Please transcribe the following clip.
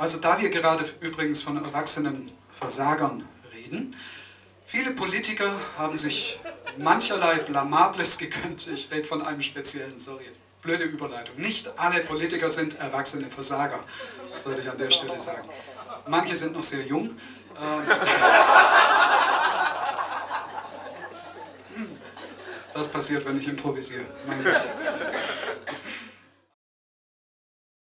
Also da wir gerade übrigens von erwachsenen Versagern reden, viele Politiker haben sich mancherlei Blamables gegönnt. Ich rede von einem speziellen, sorry, blöde Überleitung. Nicht alle Politiker sind erwachsene Versager, sollte ich an der Stelle sagen. Manche sind noch sehr jung. Ähm, das passiert, wenn ich improvisiere. Mein Gott.